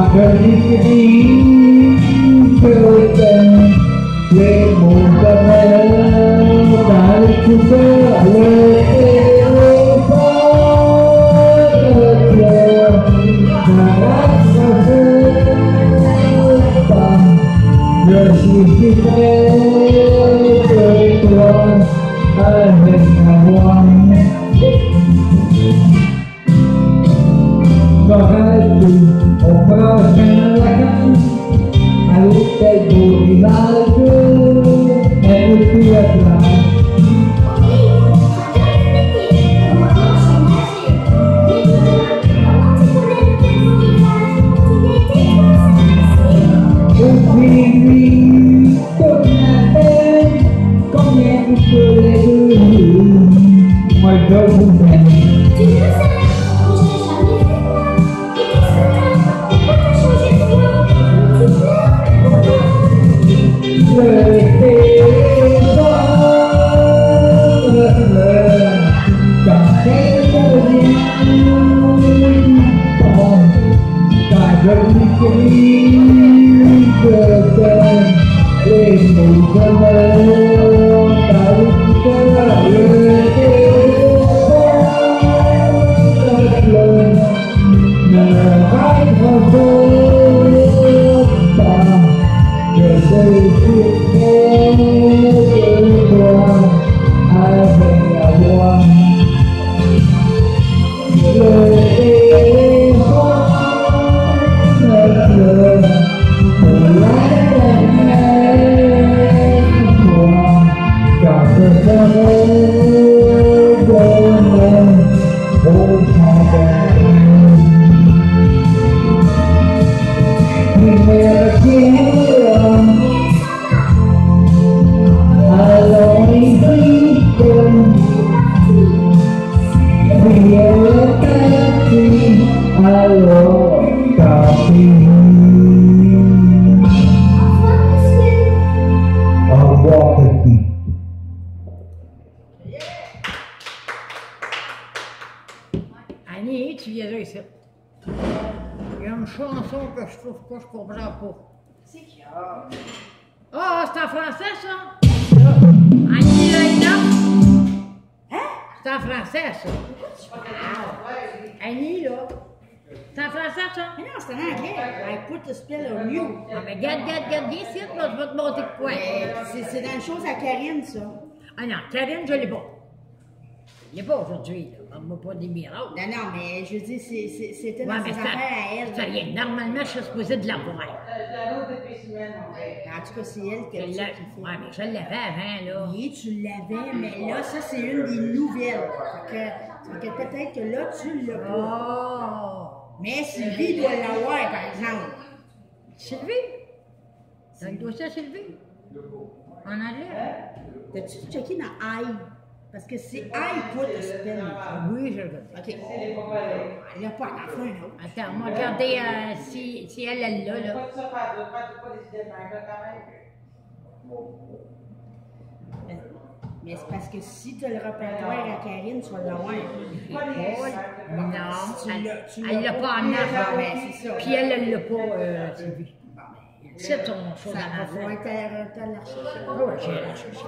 Yeah. can't forever my darling. Chanson que je trouve pas, je comprends pas. C'est qui a? Ah, c'est en français, ça? Annie, là, là. Hein? C'est en français, ça. Annie. C'est en français, ça? Mais non, c'est en anglais. I put the spell on you. Ah, mais regarde, regarde, regarde, viens ici, là, je vais te montrer de quoi. C'est c'est dans les choses à Karine, ça. Ah non, Karine, je l'ai pas. Je l'ai pas aujourd'hui, là. On m'a pas des miracles. Non, non, mais je veux dire, c'est- c'est- c'était Ouais, dans ses affaires à elle. ça rien. Normalement, je suis supposée de l'avoir. En tout cas, c'est elle qui a Je dit. Ouais, mais je l'avais avant, là. Oui, tu l'avais, mais là, ça, c'est une des nouvelles. Fait que, fait que peut-être que là, tu l'as pas. Oh! Mais Sylvie doit l'avoir, par exemple. Sylvie? T'as le dossier à Sylvie? En anglais? T'as-tu checké dans I? Parce que c'est I put the spell. Oui, je. OK. Elle l'a pas, en fait un autre. Attends, on va regarder euh, si, si elle, elle l'a, là. Mais c'est parce que si tu as le répertoire à Karine, tu vas l'avoir. Non, elle l'as l'a pas. pas en Ah, avant. ben. Puis elle, elle l'a pas, euh, ben, C'est ton chose Ça en va falloir avant. que tu la. Ah la chercher.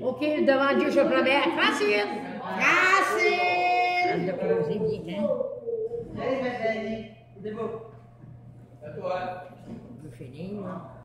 OK, devant Dieu, je promets. Francine! Francine! Elle l'a posé bien, hein? Allez, Valérie, c'est beau. À toi. On peut finir, là.